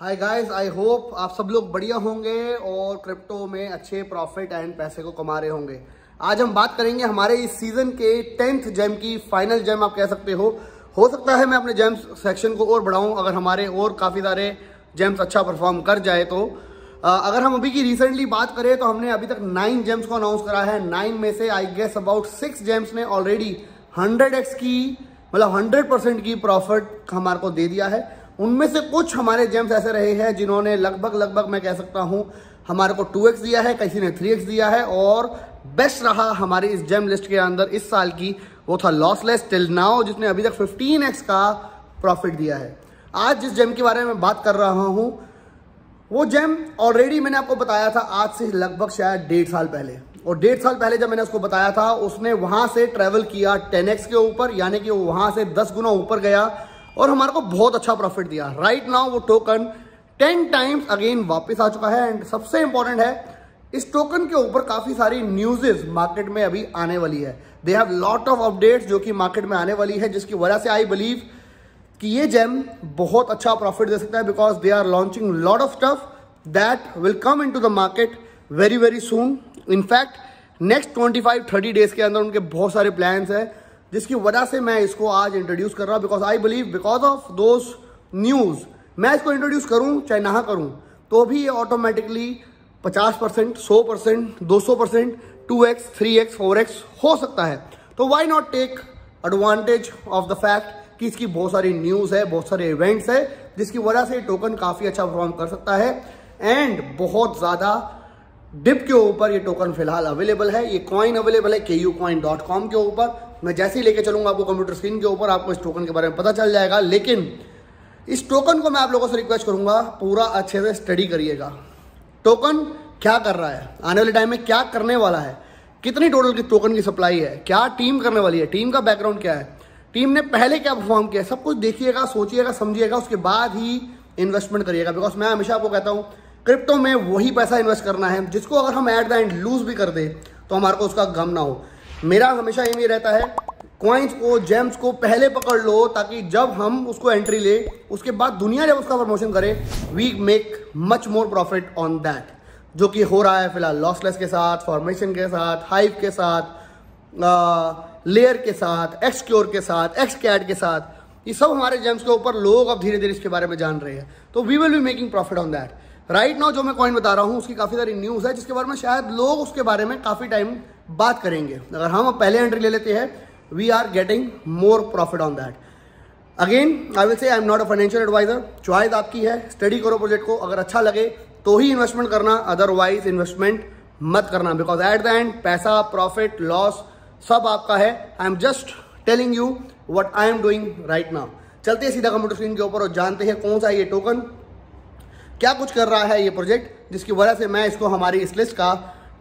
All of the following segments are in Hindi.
हाय गाइस आई होप आप सब लोग बढ़िया होंगे और क्रिप्टो में अच्छे प्रॉफिट एंड पैसे को कमा रहे होंगे। आज हम बात करेंगे हमारे इस सीज़न के टेंथ जेम की फाइनल जेम आप कह सकते हो। हो सकता है मैं अपने जेम्स सेक्शन को और बढ़ाऊं, अगर हमारे और काफ़ी सारे जेम्स अच्छा परफॉर्म कर जाए तो। अगर हम अभी की रिसेंटली बात करें तो हमने अभी तक नाइन जेम्स को अनाउंस करा है। नाइन में से I guess about six gems ने ऑलरेडी हंड्रेड एक्स की मतलब हंड्रेड परसेंट की प्रॉफिट हमारे को दे दिया है। उनमें से कुछ हमारे जेम्स ऐसे रहे हैं जिन्होंने लगभग लगभग मैं कह सकता हूँ, हमारे को टू एक्स दिया है, किसी ने थ्री एक्स दिया है, और बेस्ट रहा हमारी इस जेम लिस्ट के अंदर इस साल की, वो था लॉसलेस टिल नाउ जिसने अभी तक 15x का प्रॉफिट दिया है। आज जिस जेम के बारे में बात कर रहा हूँ, वो जेम ऑलरेडी मैंने आपको बताया था आज से लगभग शायद डेढ़ साल पहले। और डेढ़ साल पहले जब मैंने उसको बताया था, उसने वहाँ से ट्रेवल किया टेन के ऊपर, यानी कि वो वहाँ से दस गुना ऊपर गया और हमारे को बहुत अच्छा प्रॉफिट दिया। राइट नाउ वो टोकन टेन टाइम्स अगेन वापस आ चुका है एंड सबसे इंपॉर्टेंट है, इस टोकन के ऊपर काफ़ी सारी न्यूजेस मार्केट में अभी आने वाली है। They have lot of updates जो कि मार्केट में आने वाली है, जिसकी वजह से आई बिलीव कि ये जेम बहुत अच्छा प्रॉफिट दे सकता है because they are launching lot of stuff that will come in to the market very very soon in fact next twenty five thirty days के अंदर उनके बहुत सारे प्लान्स हैं। जिसकी वजह से मैं इसको आज इंट्रोड्यूस कर रहा हूँ because I believe because of those news मैं इसको इंट्रोड्यूस करूँ, चाहे ना करूँ तो भी ये ऑटोमेटिकली पचास परसेंट, सौ परसेंट, दो सौ percent two X three X four X हो सकता है। तो why not take advantage of the fact कि इसकी बहुत सारी न्यूज़ है, बहुत सारे इवेंट्स है, जिसकी वजह से टोकन काफ़ी अच्छा परफॉर्म कर सकता है। एंड बहुत ज़्यादा डिप के ऊपर ये टोकन फ़िलहाल अवेलेबल है, ये कॉइन अवेलेबल है के यू कॉइन डॉट कॉम के ऊपर। मैं जैसे ही लेके चलूँगा आपको कंप्यूटर स्क्रीन के ऊपर, आपको इस टोकन के बारे में पता चल जाएगा। लेकिन इस टोकन को मैं आप लोगों से रिक्वेस्ट करूँगा, पूरा अच्छे से स्टडी करिएगा। टोकन क्या कर रहा है? आने वाले टाइम में क्या करने वाला है? कितनी टोटल की टोकन की सप्लाई है? क्या टीम करने वाली है? टीम का बैकग्राउंड क्या है? टीम ने पहले क्या परफॉर्म किया सब कुछ देखिएगा, सोचिएगा, समझिएगा, उसके बाद ही इन्वेस्टमेंट करिएगा। बिकॉज़ मैं हमेशा आपको कहता हूँ क्रिप्टो में वही पैसा इन्वेस्ट करना है, जिसको अगर हम एट द एंड लूज भी कर दे तो हमारे को उसका गम ना हो। मेरा हमेशा एम ये रहता है कॉइन्स को जेम्स को पहले पकड़ लो ताकि जब हम उसको एंट्री ले, उसके बाद दुनिया जब उसका प्रमोशन करे we make much more profit on that जो कि हो रहा है फ़िलहाल लॉसलेस के साथ फॉर्मेशन के साथ हाइप के साथ लेयर के साथ एक्स क्योर के साथ एक्स कैट के साथ, ये सब हमारे जेम्स के ऊपर लोग अब धीरे धीरे इसके बारे में जान रहे हैं। तो we will be making profit on that right now जो मैं कॉइन बता रहा हूँ, उसकी काफ़ी सारी न्यूज़ है, जिसके बारे में शायद लोग उसके बारे में काफ़ी टाइम बात करेंगे। अगर हम पहले एंट्री ले लेते हैं we are getting more profit on that again I will say I am not a financial advisor choice आपकी है। स्टडी करो प्रोजेक्ट को। अगर अच्छा लगे तो ही इन्वेस्टमेंट करना। अदरवाइज़ इन्वेस्टमेंट मत करना। बिकॉज़ एट द एंड पैसा प्रॉफिट लॉस सब आपका है। I am just telling you what I am doing right now चलते हैं सीधा कंप्यूटर स्क्रीन के ऊपर और जानते हैं कौन सा ये टोकन क्या कुछ कर रहा है ये प्रोजेक्ट जिसकी वजह से मैं इसको हमारी इस लिस्ट का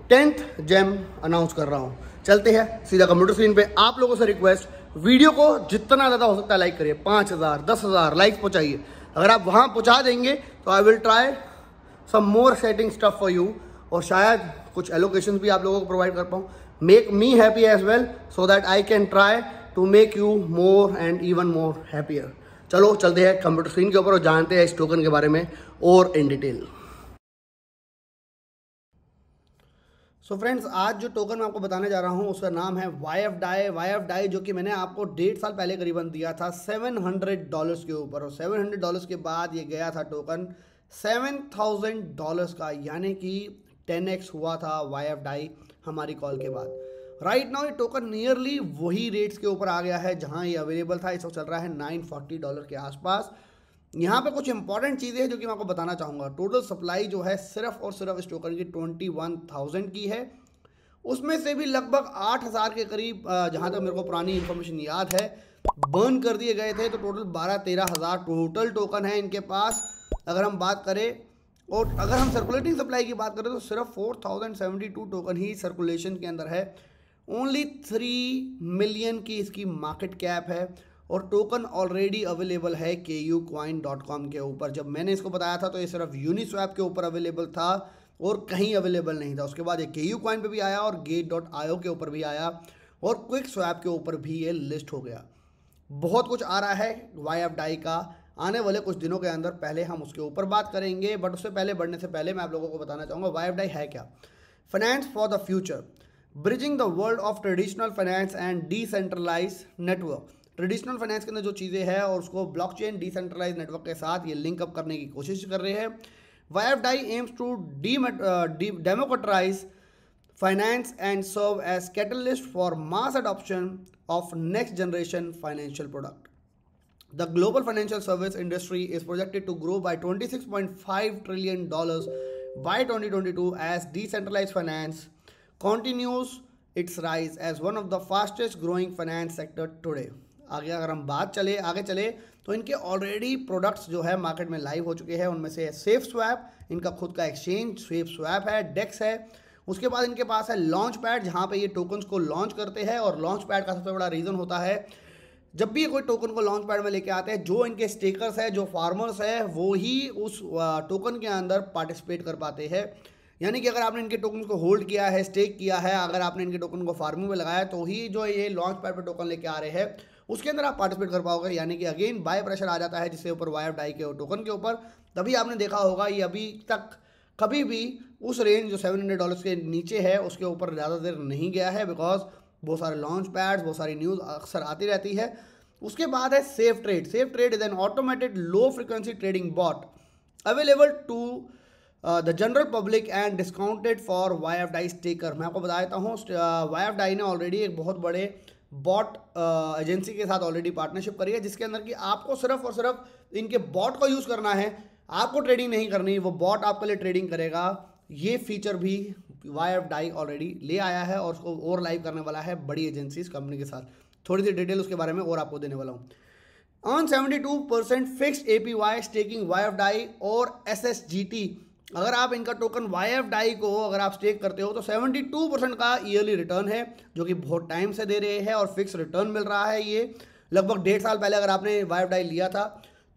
टेंथ जेम अनाउंस कर रहा हूँ। चलते हैं सीधा कंप्यूटर स्क्रीन पे। आप लोगों से रिक्वेस्ट, वीडियो को जितना ज़्यादा हो सकता है लाइक करिए। पाँच हज़ार, दस हज़ार लाइक पहुँचाइए। अगर आप वहाँ पहुँचा देंगे तो I will try some more setting stuff for you और शायद कुछ एलोकेशन भी आप लोगों को प्रोवाइड कर पाऊँ। Make me happy as well so that I can try to make you more and even more happier चलो, चलते हैं कंप्यूटर स्क्रीन के ऊपर और जानते हैं इस टोकन के बारे में और in detail so so friends आज जो टोकन मैं आपको बताने जा रहा हूँ, उसका नाम है Y F DAI Y F DAI जो कि मैंने आपको डेढ़ साल पहले करीबन दिया था सेवन हंड्रेड डॉलर्स के ऊपर। और सेवन हंड्रेड डॉलर्स के बाद ये गया था टोकन सेवन थाउज़ेंड डॉलर्स का, यानी कि टेन एक्स हुआ था वाई एफ़ डाई हमारी कॉल के बाद। राइट नाउ ये टोकन नियरली वही रेट्स के ऊपर आ गया है जहाँ ये अवेलेबल था। इस वक्त चल रहा है नाइन फोर्टी डॉलर के आसपास। यहाँ पे कुछ इंपॉर्टेंट चीज़ें हैं जो कि मैं आपको बताना चाहूँगा। टोटल सप्लाई जो है सिर्फ़ और सिर्फ़ इस टोकन की ट्वेंटी वन थाउज़ेंड की है। उसमें से भी लगभग आठ हज़ार के करीब जहाँ तक मेरे को पुरानी इन्फॉर्मेशन याद है बर्न कर दिए गए थे। तो टोटल बारह तेरह हज़ार टोटल टोकन है इनके पास, अगर हम बात करें। और अगर हम सर्कुलेटिंग सप्लाई की बात करें तो सिर्फ़ four thousand seventy two token ही सर्कुलेशन के अंदर है। ओनली थ्री मिलियन की इसकी मार्केट कैप है। और टोकन ऑलरेडी अवेलेबल है के यू क्वाइन डॉट कॉम के ऊपर। जब मैंने इसको बताया था तो ये सिर्फ़ यूनिस्वैप के ऊपर अवेलेबल था और कहीं अवेलेबल नहीं था। उसके बाद ये के यू क्वाइन पर भी आया और गेट डॉट आयो के ऊपर भी आया और क्विक स्वैप के ऊपर भी ये लिस्ट हो गया। बहुत कुछ आ रहा है वाई एफ़ डाई का। आने वाले कुछ दिनों के अंदर पहले हम उसके ऊपर बात करेंगे बट उससे पहले, बढ़ने से पहले मैं आप लोगों को बताना चाहूँगा वाई एफ़ डाई है क्या? Finance for the future bridging the world of traditional finance and decentralize network traditional finance के अंदर जो चीज़ें हैं और उसको ब्लॉक चेन डिसेंट्रलाइज नेटवर्क के साथ ये लिंकअप करने की कोशिश कर रहे हैं। Y F DAI aims to the democratize finance and serve as catalyst for mass adoption of next generation financial product the global financial service industry is projected to grow by twenty six point five trillion dollar by twenty twenty two as decentralize finance continues its rise as one of the fastest growing finance sector today आगे अगर हम बात चले, आगे चले तो इनके ऑलरेडी प्रोडक्ट्स जो है मार्केट में लाइव हो चुके हैं। उनमें से सेफ़ स्वैप इनका खुद का एक्सचेंज सेफ़ स्वैप है डेक्स है। उसके बाद इनके पास है लॉन्च पैड जहाँ पे ये टोकन्स को लॉन्च करते हैं और लॉन्च पैड का सबसे बड़ा रीज़न होता है, जब भी कोई टोकन को लॉन्च पैड में लेके आते हैं, जो इनके स्टेकर्स है, जो फार्मर्स है, वो ही उस टोकन के अंदर पार्टिसिपेट कर पाते हैं। यानी कि अगर आपने इनके टोकन को होल्ड किया है स्टेक किया है, अगर आपने इनके टोकन को फ़ार्मिंग में लगाया तो ही जो ये लॉन्च पैड पर टोकन लेके आ रहे हैं उसके अंदर आप पार्टिसिपेट कर पाओगे। यानी कि अगेन बाय प्रेशर आ जाता है जिसके ऊपर वायर डाई के टोकन के ऊपर। तभी आपने देखा होगा ये अभी तक कभी भी उस रेंज जो सेवन हंड्रेड डॉलर्स के नीचे है, उसके ऊपर ज़्यादा देर नहीं गया है बिकॉज़ बहुत सारे लॉन्च पैड्स बहुत सारी न्यूज़ अक्सर आती रहती है। उसके बाद है safe trade safe trade is an automated low frequency trading bot available to the general public and discounted for Y F DAI staker मैं आपको बता देता हूँ वाई एफ़ डाई ने ऑलरेडी एक बहुत बड़े बॉट एजेंसी uh, के साथ ऑलरेडी पार्टनरशिप करी है जिसके अंदर कि आपको सिर्फ़ और सिर्फ़ इनके बॉट को यूज़ करना है। आपको ट्रेडिंग नहीं करनी वो बॉट आपके लिए ट्रेडिंग करेगा। ये फीचर भी वाई एफ़ डाई ऑलरेडी ले आया है और उसको और लाइव करने वाला है बड़ी एजेंसी कंपनी के साथ। थोड़ी सी डिटेल उसके बारे में और आपको देने वाला हूँ। On seventy two percent fix A P Y staking Y F DAI और एस एस जी टी अगर आप इनका टोकन वाई एफ़ डाई को अगर आप स्टेक करते हो तो 72 परसेंट का ईयरली रिटर्न है, जो कि बहुत टाइम से दे रहे हैं और फिक्स रिटर्न मिल रहा है ये। लगभग डेढ़ साल पहले अगर आपने वाई एफ़ डाई लिया था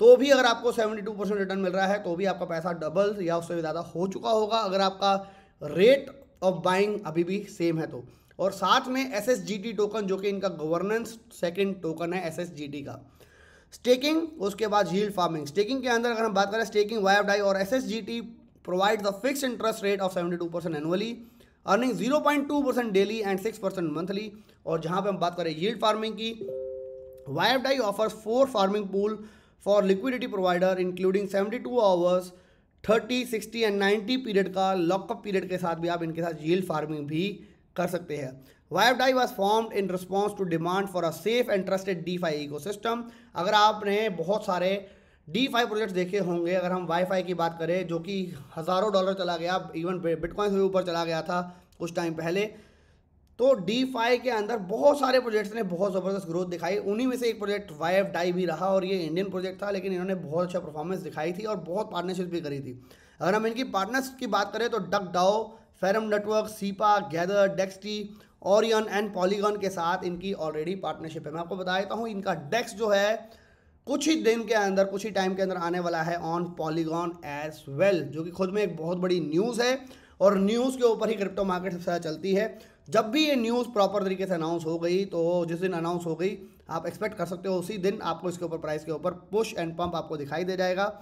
तो भी अगर आपको 72 परसेंट रिटर्न मिल रहा है तो भी आपका पैसा डबल या उससे ज़्यादा हो चुका होगा, अगर आपका रेट ऑफ़ बाइंग अभी भी सेम है तो। और साथ में SSGT टोकन जो कि इनका गवर्नेंस सेकेंड टोकन है SSGT का। स्टेकिंग उसके बाद झील फ़ार्मिंग स्टेकिंग के अंदर अगर हम बात करें स्टेकिंग वाई एफ़ डाई और SSGT provide the fix interest rate of seventy two percent annually earning zero point two percent daily and six percent monthly और जहाँ पे हम बात करें यील्ड फ़ार्मिंग की Y DAI offers four farming pool for liquidity provider including 72 hours 30, 60 and 90 period का लॉकअप पीरियड के साथ भी आप इनके साथ यील्ड फ़ार्मिंग भी कर सकते हैं। Y F DAI was formed in response to demand for a safe and trusted DeFi ecosystem अगर आपने बहुत सारे डी फाइव प्रोजेक्ट देखे होंगे, अगर हम वाईफाई की बात करें, जो कि हज़ारों डॉलर चला गया इवन बिटकॉइन से ऊपर चला गया था कुछ टाइम पहले तो डी फाई के अंदर बहुत सारे प्रोजेक्ट्स ने बहुत ज़बरदस्त ग्रोथ दिखाई। उन्हीं में से एक प्रोजेक्ट वाई एफ़ डाई भी रहा और ये इंडियन प्रोजेक्ट था, लेकिन इन्होंने बहुत अच्छा परफॉर्मेंस दिखाई थी और बहुत पार्टनरशिप भी करी थी। अगर हम इनकी पार्टनर्स की बात करें तो DuckDAO Ferrum network Sipa Gather Dexty Orion and Polygon के साथ इनकी ऑलरेडी पार्टनरशिप है। मैं आपको बता देता हूँ, इनका डेक्स जो है कुछ ही दिन के अंदर, कुछ ही टाइम के अंदर आने वाला है ऑन पॉलीगॉन एज वेल जो कि खुद में एक बहुत बड़ी न्यूज़ है और न्यूज़ के ऊपर ही क्रिप्टो मार्केट सबसे ज़्यादा चलती है। जब भी ये न्यूज़ प्रॉपर तरीके से अनाउंस हो गई तो जिस दिन अनाउंस हो गई, आप एक्सपेक्ट कर सकते हो उसी दिन आपको इसके ऊपर प्राइस के ऊपर पुश एंड पंप आपको दिखाई दे जाएगा।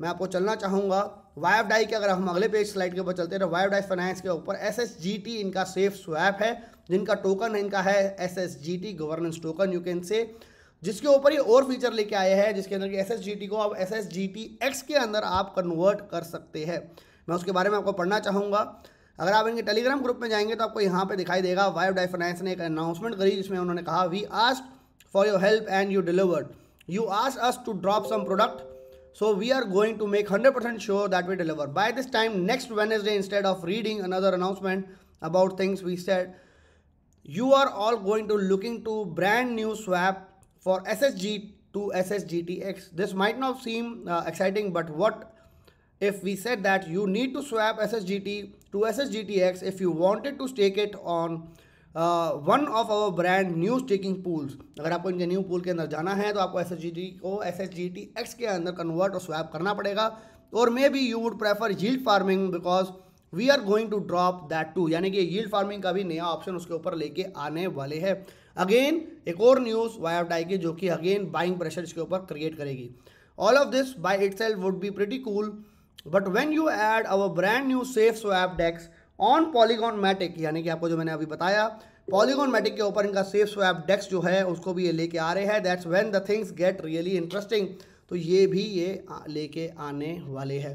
मैं आपको चलना चाहूँगा वाइफ डाई के अगर हम अगले पेज स्लाइड के ऊपर चलते हैं तो वाइफ डाई फाइनेंस के ऊपर एस एस जी टी इनका सेफ़ स्वैप है, जिनका टोकन इनका है S S G T governance token you can say जिसके ऊपर ये और फीचर लेके आए हैं, जिसके अंदर एस एस टी को आप एस एस टी एक्स के अंदर आप कन्वर्ट कर सकते हैं। मैं उसके बारे में आपको पढ़ना चाहूँगा। अगर आप इनके टेलीग्राम ग्रुप में जाएँगे तो आपको यहाँ पे दिखाई देगा वाइव डाई फाइनेंस ने एक अनाउंसमेंट करी, जिसमें उन्होंने कहा we asked for your help and you delivered you asked us to drop some product so we are going to make 100% sure that we deliver. By this time, next wednesday, instead of reading another announcement about things we said, you are all going to looking to brand new swap for ssg to ssgtx this might not seem uh, exciting but what if we said that you need to swap SSGT to SSGTX if you wanted to stake it on one of our brand new staking pools अगर आपको इनके न्यू पूल के अंदर जाना है तो आपको SSGT को एस एक्स के अंदर कन्वर्ट और स्वैप करना पड़ेगा। और maybe you would prefer yield farming because we are going to drop that to यानी कि यील्ड फ़ार्मिंग का भी नया ऑप्शन उसके ऊपर लेके आने वाले हैं। अगेन एक और न्यूज़ वाई डाई की जो कि अगेन बाइंग प्रेशर इसके ऊपर क्रिएट करेगी। All of this by it would be pretty cool but when you add our brand new safe swap DEX on Polygon Matic यानी कि आपको जो मैंने अभी बताया पॉलीगॉन मैटिक के ऊपर इनका सेफ़ स्वैप डेक्स जो है, उसको भी ये लेके आ रहे हैं। That's when the things get really interesting तो ये भी ये लेके आने वाले हैं।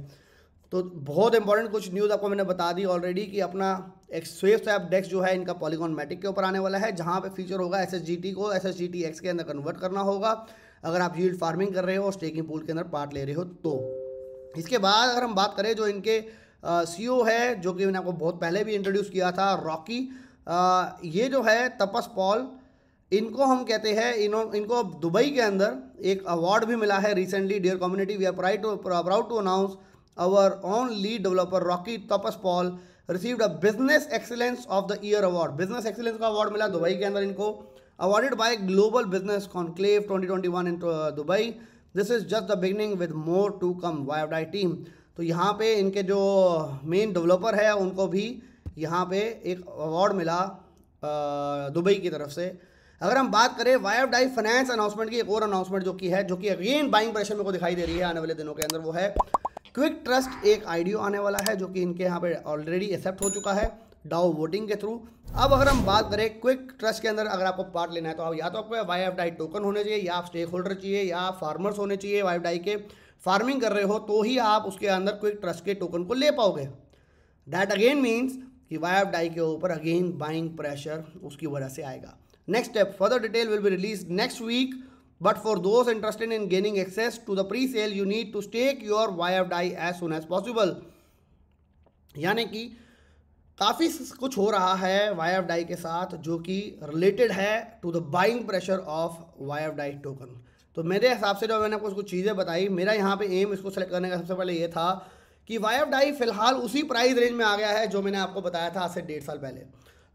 तो बहुत इंपॉर्टेंट कुछ न्यूज़ आपको मैंने बता दी ऑलरेडी कि अपना एक स्वेफ स्वैप डेक्स जो है इनका पॉलीगॉन मैटिक के ऊपर आने वाला है जहाँ पे फीचर होगा एसएसजीटी को एस एस के अंदर कन्वर्ट करना होगा। अगर आप यील्ड फ़ार्मिंग कर रहे हो स्टेकिंग पूल के अंदर पार्ट ले रहे हो तो। इसके बाद अगर हम बात करें जो इनके सी uh, है जो कि मैंने आपको बहुत पहले भी इंट्रोड्यूस किया था रॉकी ये जो है तपस पॉल इनको हम कहते हैं इनो इनको दुबई के अंदर एक अवार्ड भी मिला है recently dear community we are pride to proud to announce our own lead developer Rocky Tapas Paul received a business excellence of the year award business excellence का अवार्ड मिला दुबई के अंदर इनको। Awarded by global business conclave 2021 in Dubai. This is just the beginning with more to come Y team तो यहाँ पे इनके जो मेन डेवलपर है, उनको भी यहाँ पे एक अवार्ड मिला दुबई की तरफ़ से। अगर हम बात करें Y F DAI finance announcement की, एक और अनाउंसमेंट जो की है, जो कि अगेन बाइंग प्रेशर मेरे को दिखाई दे रही है आने वाले दिनों के अंदर, वो है क्विक ट्रस्ट एक आईडियो आने वाला है जो कि इनके यहाँ पे ऑलरेडी एक्सेप्ट हो चुका है डाउ वोटिंग के थ्रू अब अगर हम बात करें क्विक ट्रस्ट के अंदर, अगर आपको पार्ट लेना है तो आप या तो आपको वाई एफ़ डाई टोकन होने चाहिए, या आप स्टेक होल्डर चाहिए, या फार्मर्स होने चाहिए वाई एफ़ डाई के फ़ार्मिंग कर रहे हो तो ही आप उसके अंदर क्विक ट्रस्ट के टोकन को ले पाओगे। दैट अगेन मीन्स कि वाई एफ़ डाई के ऊपर अगेन बाइंग प्रेशर उसकी वजह से आएगा। Next step further detail will be release next week interested in gaining access to the presale you need to stake your Y F DAI as soon as possible यानी कि काफ़ी कुछ हो रहा है वाई एफ़ डाई के साथ जो कि रिलेटेड है to the buying pressure of Y F DAI token तो मेरे हिसाब से जो मैंने आपको कुछ चीज़ें बताई, मेरा यहाँ पे एम इसको सेलेक्ट करने का सबसे पहले ये था कि वाई एफ़ डाई फ़िलहाल उसी प्राइस रेंज में आ गया है जो मैंने आपको बताया था आज से डेढ़ साल पहले।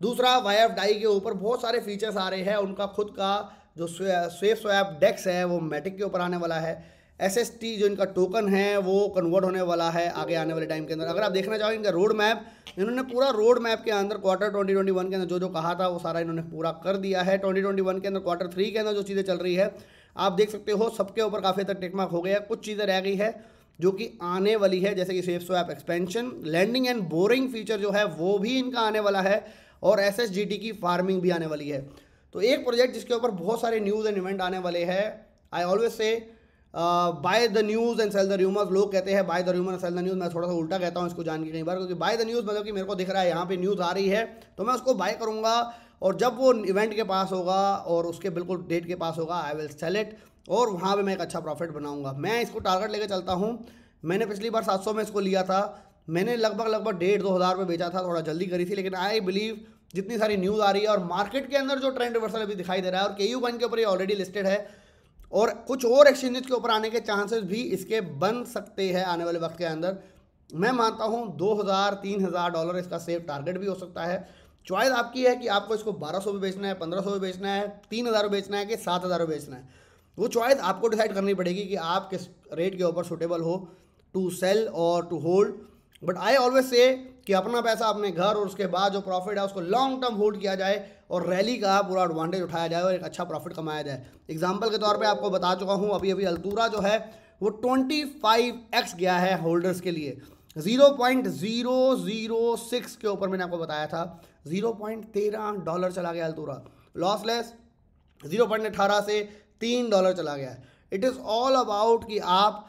दूसरा वाई एफ़ डाई के ऊपर बहुत सारे फीचर्स आ रहे हैं, उनका खुद का जो स्वेप स्वैप डेक्स है, वो मैटिक के ऊपर आने वाला है। एस एस टी जो इनका टोकन है, वो कन्वर्ट होने वाला है आगे आने वाले टाइम के अंदर। अगर आप देखना चाहो इनका रोड मैप इन्होंने पूरा रोड मैप के अंदर क्वार्टर ट्वेंटी ट्वेंटी वन के अंदर जो जो कहा था, वो सारा इन्होंने पूरा कर दिया है। ट्वेंटी ट्वेंटी वन के अंदर क्वार्टर थ्री के अंदर जो चीज़ें चल रही है, आप देख सकते हो सबके ऊपर काफ़ी तक टेकमार्क हो गया है। कुछ चीज़ें रह गई है जो कि आने वाली है, जैसे कि safe swap expansion lending and borrowing feature जो है, वो भी इनका आने वाला है और एसएसजीटी की फ़ार्मिंग भी आने वाली है। तो एक प्रोजेक्ट जिसके ऊपर बहुत सारे न्यूज़ एंड इवेंट आने वाले हैं। I always say buy the news and sell the rumours लोग कहते हैं buy the rumour sell the news मैं थोड़ा सा उल्टा कहता हूँ इसको जान के कई बार, क्योंकि बाय द न्यूज़ मतलब कि मेरे को दिख रहा है, यहाँ पे न्यूज़ आ रही है। तो मैं उसको बाय करूँगा और जब वो इवेंट के पास होगा और उसके बिल्कुल डेट के पास होगा आई विल सेल इट और वहाँ पर मैं एक अच्छा प्रॉफिट बनाऊँगा। मैं इसको टारगेट लेकर चलता हूँ। मैंने पिछली बार सात सौ में इसको लिया था। मैंने लगभग लगभग डेढ़ दो हज़ार में बेचा था, थोड़ा जल्दी करी थी, लेकिन आई बिलीव जितनी सारी न्यूज़ आ रही है और मार्केट के अंदर जो ट्रेंड रिवर्सल अभी दिखाई दे रहा है और के यू के ऊपर ये ऑलरेडी लिस्टेड है और कुछ और एक्सचेंजेस के ऊपर आने के चांसेस भी इसके बन सकते हैं आने वाले वक्त के अंदर। मैं मानता हूँ दो हज़ार, तीन हज़ार डॉलर इसका सेफ़ टारगेट भी हो सकता है। चॉइस आपकी है कि आपको इसको बारह सौ में बेचना है, पंद्रह सौ बेचना है, तीन हज़ार बेचना है कि सात हज़ार बेचना है। वो चॉइस आपको डिसाइड करनी पड़ेगी कि आप किस रेट के ऊपर सुटेबल हो टू सेल और to hold but I always say कि अपना पैसा अपने घर और उसके बाद जो प्रॉफिट है, उसको लॉन्ग टर्म होल्ड किया जाए और रैली का पूरा एडवांटेज उठाया जाए और एक अच्छा प्रॉफिट कमाया जाए। एग्ज़ाम्पल के तौर पर आपको बता चुका हूँ, अभी अभी अल्तूरा जो है, वो ट्वेंटी फाइव एक्स गया है होल्डर्स के लिए। Zero point zero zero six के ऊपर मैंने आपको बताया था। ज़ीरो पॉइंट तेरह डॉलर चला गया अल्तूरा। लॉसलेस ज़ीरो पॉइंट अठारह से तीन डॉलर चला गया। है इट इज़ ऑल अबाउट कि आप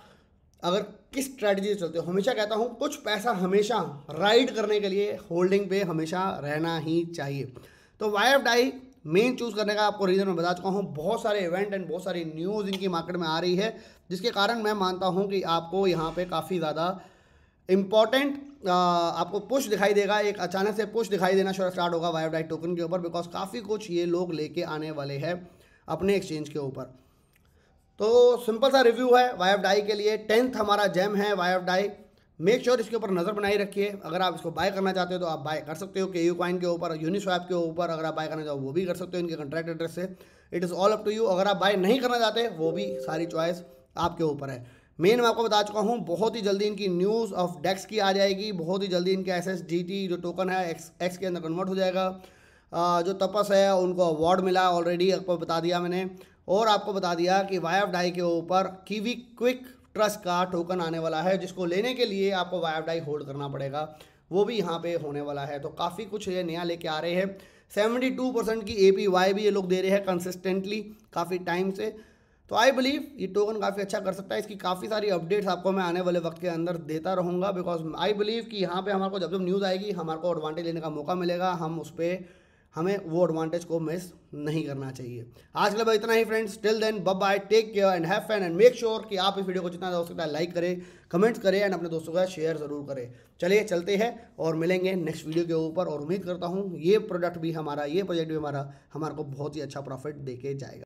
अगर किस स्ट्रैटेजी से चलते हो? हमेशा कहता हूँ, कुछ पैसा हमेशा राइड करने के लिए होल्डिंग पे हमेशा रहना ही चाहिए। तो Y F DAI main choose करने का आपको रीज़न मैं बता चुका हूँ। बहुत सारे इवेंट एंड बहुत सारी न्यूज़ इनकी मार्केट में आ रही है, जिसके कारण मैं मानता हूँ कि आपको यहाँ पे काफ़ी ज़्यादा इंपॉर्टेंट आपको पुश दिखाई देगा, एक अचानक से पुश दिखाई देना शुरू स्टार्ट होगा वाई डाई टोकन के ऊपर? बिकॉज़ काफ़ी कुछ ये लोग लेके आने वाले हैं अपने एक्सचेंज के ऊपर। तो सिंपल सा रिव्यू है वाई एफ़ डाई के लिए टेंथ हमारा जेम है Y F DAI make sure इसके ऊपर नज़र बनाई रखिए। अगर आप इसको बाय करना चाहते हो तो आप बाय कर सकते हो के यू कॉइन के ऊपर यूनिस्वैप के ऊपर। अगर आप बाय करना चाहो वो भी कर सकते हो इनके कॉन्ट्रैक्ट एड्रेस से। It is all up to you अगर आप बाय नहीं करना चाहते, वो भी सारी चॉइस आपके ऊपर है। मेन मैं आपको बता चुका हूँ, बहुत ही जल्दी इनकी न्यूज़ ऑफ़ डेक्स की आ जाएगी। बहुत ही जल्दी इनके एस एस डी टी जो टोकन है एक्स एक्स के अंदर कन्वर्ट हो जाएगा। जो तपस है, उनको अवार्ड मिला ऑलरेडी आपको बता दिया मैंने। और आपको बता दिया कि वाई एफ़ डाई के ऊपर कीवी क्विक ट्रस्ट का टोकन आने वाला है, जिसको लेने के लिए आपको वाई एफ़ डाई होल्ड करना पड़ेगा। वो भी यहाँ पे होने वाला है। तो काफ़ी कुछ ये नया लेके आ रहे हैं। सेवेंटी टू परसेंट की ए पी वाई भी ये लोग दे रहे हैं कंसिस्टेंटली काफ़ी टाइम से। तो आई बिलीव ये टोकन काफ़ी अच्छा कर सकता है। इसकी काफ़ी सारी अपडेट्स आपको मैं आने वाले वक्त के अंदर देता रहूँगा बिकॉज़ आई बिलीव कि यहाँ पे हमारे को जब जब न्यूज़ आएगी, हमारे को एडवांटेज लेने का मौका मिलेगा। हम उस पर हमें वो एडवांटेज को मिस नहीं करना चाहिए। आज के लिए इतना ही friends till then bye bye take care and have fun and make sure कि आप इस वीडियो को जितना हो सकता है लाइक करें कमेंट्स करें एंड अपने दोस्तों का शेयर ज़रूर करें। चलिए चलते हैं और मिलेंगे नेक्स्ट वीडियो के ऊपर और उम्मीद करता हूँ ये प्रोडक्ट भी हमारा, ये प्रोजेक्ट भी हमारा, हमारे को बहुत ही अच्छा प्रॉफिट दे जाएगा।